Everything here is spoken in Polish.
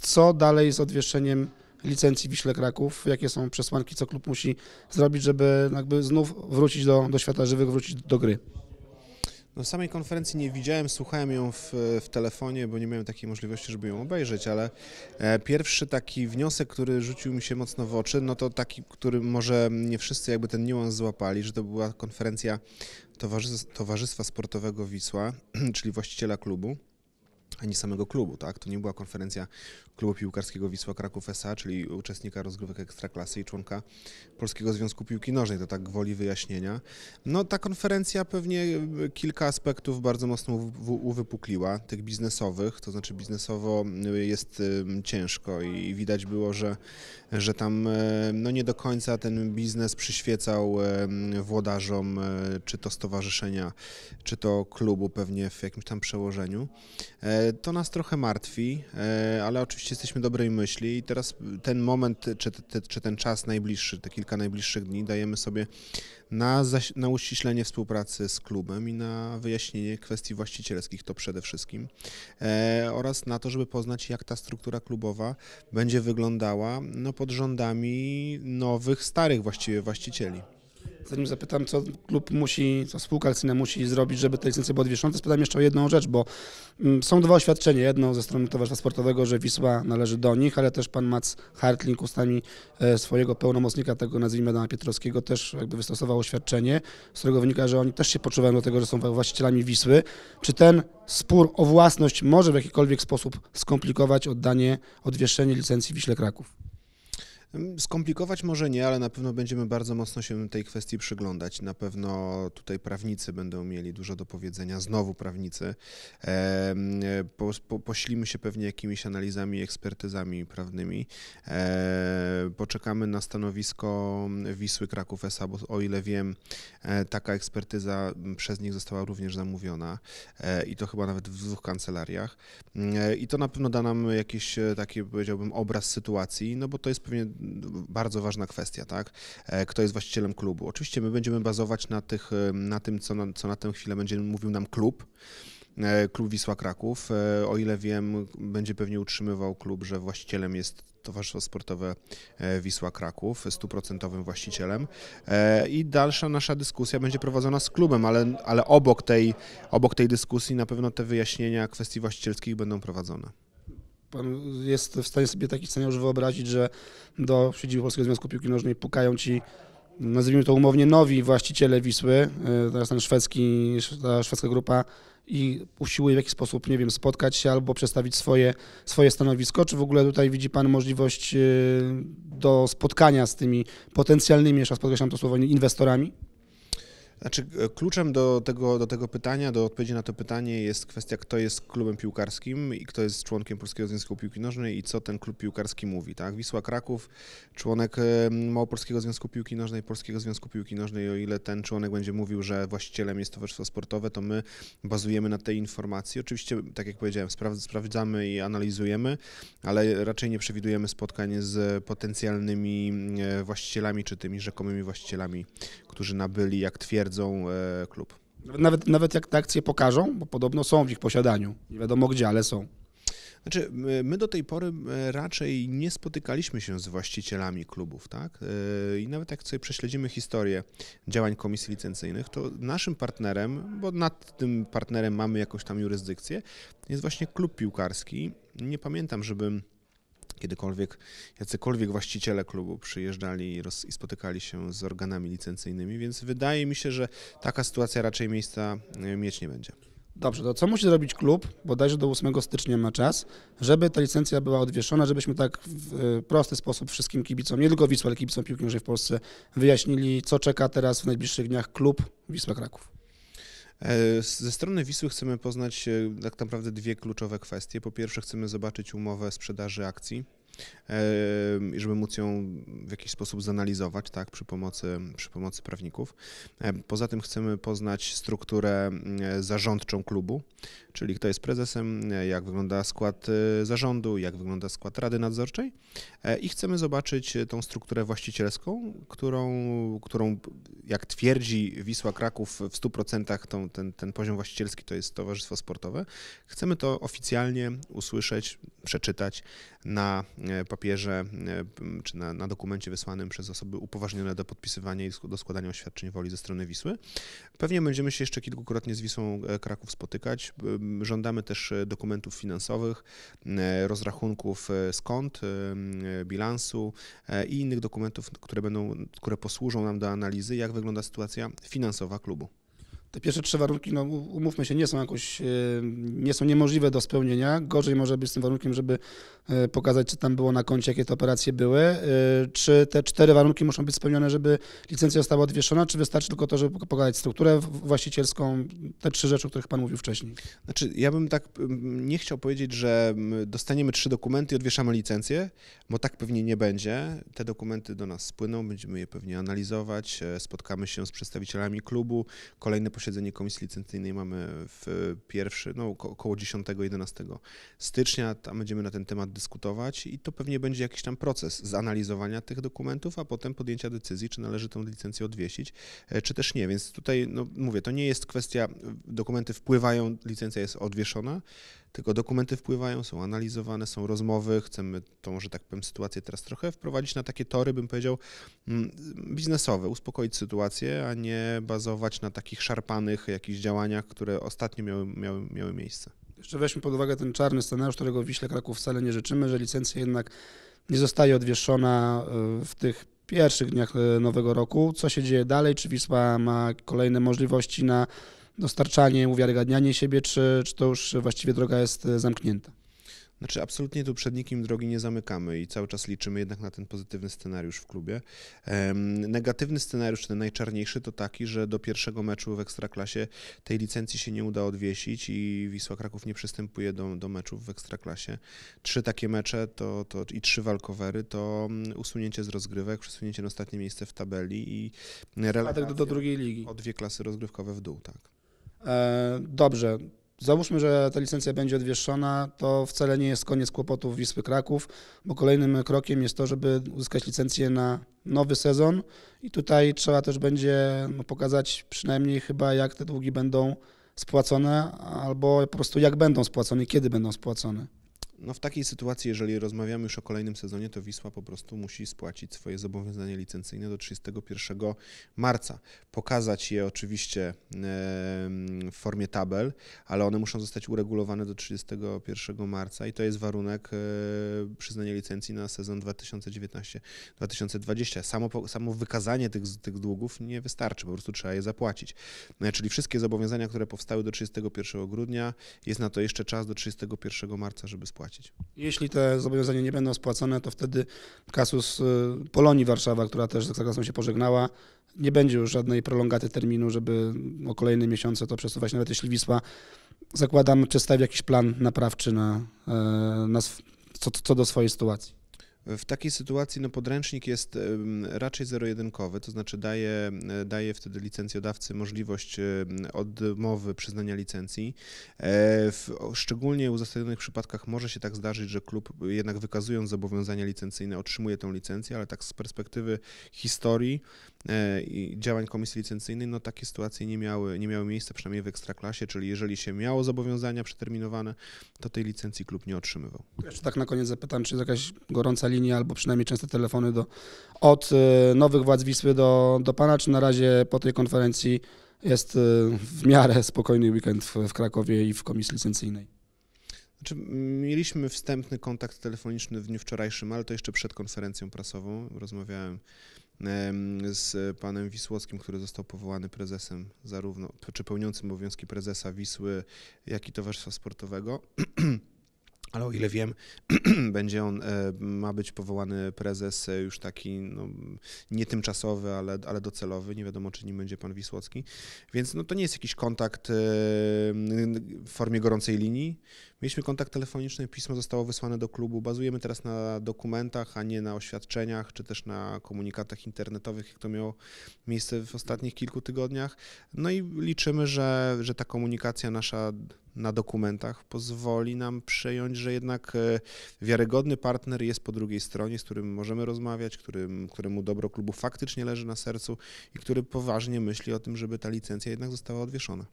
co dalej z odwieszeniem licencji Wiśle Kraków? Jakie są przesłanki, co klub musi zrobić, żeby jakby znów wrócić do, do świata żywych, wrócić do gry? No samej konferencji nie widziałem, słuchałem ją w, w telefonie, bo nie miałem takiej możliwości, żeby ją obejrzeć, ale e, pierwszy taki wniosek, który rzucił mi się mocno w oczy, no to taki, który może nie wszyscy jakby ten niuans złapali, że to była konferencja Towarzystwa, Towarzystwa Sportowego Wisła, czyli właściciela klubu ani samego klubu, tak? To nie była konferencja klubu piłkarskiego Wisła Kraków S.A., czyli uczestnika rozgrywek Ekstraklasy i członka Polskiego Związku Piłki Nożnej, to tak gwoli wyjaśnienia. No ta konferencja pewnie kilka aspektów bardzo mocno uwypukliła, tych biznesowych, to znaczy biznesowo jest ciężko i widać było, że, że tam no nie do końca ten biznes przyświecał włodarzom, e, czy to stowarzyszenia, czy to klubu pewnie w jakimś tam przełożeniu. To nas trochę martwi, e, ale oczywiście jesteśmy dobrej myśli i teraz ten moment, czy, czy ten czas najbliższy, te kilka najbliższych dni dajemy sobie na, na uściślenie współpracy z klubem i na wyjaśnienie kwestii właścicielskich, to przede wszystkim, e, oraz na to, żeby poznać, jak ta struktura klubowa będzie wyglądała no, pod rządami nowych, starych właściwie właścicieli. Zanim zapytam, co klub musi, co spółka akcyjna musi zrobić, żeby te licencje były odwieszone, spytam jeszcze o jedną rzecz, bo mm, są dwa oświadczenia. Jedno ze strony Towarzystwa Sportowego, że Wisła należy do nich, ale też pan Mac Hartling ustami e, swojego pełnomocnika, tego nazwijmy Adama Pietrowskiego, też jakby wystosował oświadczenie, z którego wynika, że oni też się poczuwają do tego, że są właścicielami Wisły. Czy ten spór o własność może w jakikolwiek sposób skomplikować oddanie, odwieszenie licencji Wiśle Kraków? Skomplikować może nie, ale na pewno będziemy bardzo mocno się tej kwestii przyglądać. Na pewno tutaj prawnicy będą mieli dużo do powiedzenia, znowu prawnicy. Po, po, poślimy się pewnie jakimiś analizami, ekspertyzami prawnymi. E, poczekamy na stanowisko Wisły Kraków S.A., bo o ile wiem, e, taka ekspertyza przez nich została również zamówiona e, i to chyba nawet w dwóch kancelariach. I to na pewno da nam jakiś taki, powiedziałbym, obraz sytuacji, no bo to jest pewnie bardzo ważna kwestia, tak? E, kto jest właścicielem klubu. Oczywiście my będziemy bazować na, tych, e, na tym, co na, co na tę chwilę będzie mówił nam klub. E, klub Wisła Kraków. O ile wiem, będzie pewnie utrzymywał klub, że właścicielem jest Towarzystwo Sportowe Wisła Kraków, stuprocentowym właścicielem. I dalsza nasza dyskusja będzie prowadzona z klubem, ale, ale obok, tej, obok tej dyskusji na pewno te wyjaśnienia kwestii właścicielskich będą prowadzone. Pan jest w stanie sobie taki scenariusz wyobrazić, że do siedziby Polskiego Związku Piłki Nożnej pukają ci, nazwijmy to umownie, nowi właściciele Wisły, e, teraz ten szwedzki, ta szwedzka grupa i usiłuje w jakiś sposób, nie wiem, spotkać się albo przedstawić swoje, swoje stanowisko, czy w ogóle tutaj widzi Pan możliwość e, do spotkania z tymi potencjalnymi, jeszcze raz podkreślam to słowo, inwestorami? Znaczy, e, kluczem do tego, do tego pytania, do odpowiedzi na to pytanie jest kwestia, kto jest klubem piłkarskim i kto jest członkiem Polskiego Związku Piłki Nożnej i co ten klub piłkarski mówi. Tak? Wisła Kraków, członek e, Małopolskiego Związku Piłki Nożnej, Polskiego Związku Piłki Nożnej, o ile ten członek będzie mówił, że właścicielem jest Towarzystwo Sportowe, to my bazujemy na tej informacji. Oczywiście, tak jak powiedziałem, sprawdzamy i analizujemy, ale raczej nie przewidujemy spotkań z potencjalnymi e, właścicielami czy tymi rzekomymi właścicielami, którzy nabyli, jak twierdzą, twierdzą e, klub. Nawet, nawet jak te akcje pokażą, bo podobno są w ich posiadaniu. Nie wiadomo gdzie, ale są. Znaczy, my do tej pory e, raczej nie spotykaliśmy się z właścicielami klubów, tak? E, I nawet jak sobie prześledzimy historię działań komisji licencyjnych, to naszym partnerem, bo nad tym partnerem mamy jakąś tam jurysdykcję, jest właśnie klub piłkarski. Nie pamiętam, żebym kiedykolwiek jacykolwiek właściciele klubu przyjeżdżali i, roz, i, spotykali się z organami licencyjnymi, więc wydaje mi się, że taka sytuacja raczej miejsca e, mieć nie będzie. Dobrze, to co musi zrobić klub, bodajże do 8 stycznia ma czas, żeby ta licencja była odwieszona, żebyśmy tak w prosty sposób wszystkim kibicom, nie tylko Wisła, ale kibicom piłki nożnej w Polsce wyjaśnili, co czeka teraz w najbliższych dniach klub Wisła Kraków. E, ze strony Wisły chcemy poznać tak naprawdę dwie kluczowe kwestie. Po pierwsze chcemy zobaczyć umowę sprzedaży akcji i żeby móc ją w jakiś sposób zanalizować tak, przy, pomocy, przy pomocy prawników. E, poza tym chcemy poznać strukturę zarządczą klubu, czyli kto jest prezesem, jak wygląda skład zarządu, jak wygląda skład rady nadzorczej i chcemy zobaczyć tą strukturę właścicielską, którą, którą jak twierdzi Wisła Kraków w 100% tą, ten, ten poziom właścicielski to jest towarzystwo sportowe. Chcemy to oficjalnie usłyszeć, przeczytać na e, papierze e, czy na, na dokumencie wysłanym przez osoby upoważnione do podpisywania i do składania oświadczeń woli ze strony Wisły. Pewnie będziemy się jeszcze kilkukrotnie z Wisłą e, Kraków spotykać. Żądamy też dokumentów finansowych, rozrachunków skąd, bilansu i innych dokumentów, które będą, które posłużą nam do analizy, jak wygląda sytuacja finansowa klubu. Te pierwsze trzy warunki, no umówmy się, nie są jakoś, e, nie są niemożliwe do spełnienia. Gorzej może być z tym warunkiem, żeby e, pokazać, czy tam było na koncie, jakie te operacje były. E, czy te cztery warunki muszą być spełnione, żeby licencja została odwieszona, czy wystarczy tylko to, żeby pokazać strukturę właścicielską, te trzy rzeczy, o których Pan mówił wcześniej? Znaczy, ja bym tak nie chciał powiedzieć, że dostaniemy trzy dokumenty i odwieszamy licencję, bo tak pewnie nie będzie. Te dokumenty do nas spłyną, będziemy je pewnie analizować, spotkamy się z przedstawicielami klubu, kolejne posiedzenie komisji licencyjnej mamy w pierwszy, no około 10-11 stycznia, tam będziemy na ten temat dyskutować i to pewnie będzie jakiś tam proces zanalizowania tych dokumentów, a potem podjęcia decyzji, czy należy tę licencję odwiesić, e, czy też nie. Więc tutaj, no mówię, to nie jest kwestia, dokumenty wpływają, licencja jest odwieszona, tylko dokumenty wpływają, są analizowane, są rozmowy, chcemy tą, że tak powiem, sytuację teraz trochę wprowadzić na takie tory, bym powiedział, mm, biznesowe, uspokoić sytuację, a nie bazować na takich szarpanych jakichś działaniach, które ostatnio miały, miały, miały miejsce. Jeszcze weźmy pod uwagę ten czarny scenariusz, którego Wiśle Kraków wcale nie życzymy, że licencja jednak nie zostaje odwieszona y, w tych pierwszych dniach y, nowego roku. Co się dzieje dalej? Czy Wisła ma kolejne możliwości na dostarczanie, uwiarygadnianie siebie, czy, czy to już właściwie droga jest e, zamknięta? Znaczy, absolutnie tu przed nikim drogi nie zamykamy i cały czas liczymy jednak na ten pozytywny scenariusz w klubie. negatywny scenariusz, ten najczarniejszy, to taki, że do pierwszego meczu w ekstraklasie tej licencji się nie uda odwiesić i Wisła Kraków nie przystępuje do, do meczów w ekstraklasie. Trzy takie mecze to, to, i trzy walkowery to mm, usunięcie z rozgrywek, przesunięcie na ostatnie miejsce w tabeli i relegacja do, do drugiej ligi. O dwie klasy rozgrywkowe w dół, tak. E, dobrze. Załóżmy, że ta licencja będzie odwieszona, to wcale nie jest koniec kłopotów Wisły Kraków, bo kolejnym krokiem jest to, żeby uzyskać licencję na nowy sezon i tutaj trzeba też będzie no, pokazać przynajmniej chyba jak te długi będą spłacone, albo po prostu jak będą spłacone kiedy będą spłacone. No w takiej sytuacji, jeżeli rozmawiamy już o kolejnym sezonie, to Wisła po prostu musi spłacić swoje zobowiązania licencyjne do 31 marca. Pokazać je oczywiście w formie tabel, ale one muszą zostać uregulowane do 31 marca i to jest warunek e, przyznania licencji na sezon 2019-2020. Samo, samo wykazanie tych, tych długów nie wystarczy, po prostu trzeba je zapłacić. E, czyli wszystkie zobowiązania, które powstały do 31 grudnia, jest na to jeszcze czas do 31 marca, żeby spłacić spłacić. Jeśli te zobowiązania nie będą spłacone, to wtedy kasus y, Polonii Warszawa, która też z Ekstraklasą się pożegnała, nie będzie już żadnej prolongaty terminu, żeby o kolejne miesiące to przesuwać, nawet jeśli Wisła, zakładam, przedstawi jakiś plan naprawczy na, e, na co, co do swojej sytuacji. W takiej sytuacji no, podręcznik jest raczej zero-jedynkowy, to znaczy daje, daje wtedy licencjodawcy możliwość odmowy przyznania licencji. E, w szczególnie uzasadnionych przypadkach może się tak zdarzyć, że klub jednak wykazując zobowiązania licencyjne otrzymuje tę licencję, ale tak z perspektywy historii e, i działań komisji licencyjnej, no takie sytuacje nie miały, nie miały miejsca, przynajmniej w ekstraklasie, czyli jeżeli się miało zobowiązania przeterminowane, to tej licencji klub nie otrzymywał. Jeszcze tak na koniec zapytam, czy jest jakaś gorąca linia albo przynajmniej częste telefony do, od y, nowych władz Wisły do, do Pana, czy na razie po tej konferencji jest y, w miarę spokojny weekend w, w Krakowie i w komisji licencyjnej? Znaczy, mieliśmy wstępny kontakt telefoniczny w dniu wczorajszym, ale to jeszcze przed konferencją prasową. Rozmawiałem z panem Wisłockim, który został powołany prezesem zarówno, czy pełniącym obowiązki prezesa Wisły, jak i Towarzystwa Sportowego. Ale o ile wiem, będzie on, e, ma być powołany prezes e, już taki no, nie tymczasowy, ale, ale docelowy. Nie wiadomo, czy nim będzie pan Wisłocki. Więc no, to nie jest jakiś kontakt e, w formie gorącej linii. Mieliśmy kontakt telefoniczny, pismo zostało wysłane do klubu. Bazujemy teraz na dokumentach, a nie na oświadczeniach, czy też na komunikatach internetowych, jak to miało miejsce w ostatnich kilku tygodniach. No i liczymy, że, że ta komunikacja nasza na dokumentach pozwoli nam przejąć, że jednak e, wiarygodny partner jest po drugiej stronie, z którym możemy rozmawiać, którym, któremu dobro klubu faktycznie leży na sercu i który poważnie myśli o tym, żeby ta licencja jednak została odwieszona.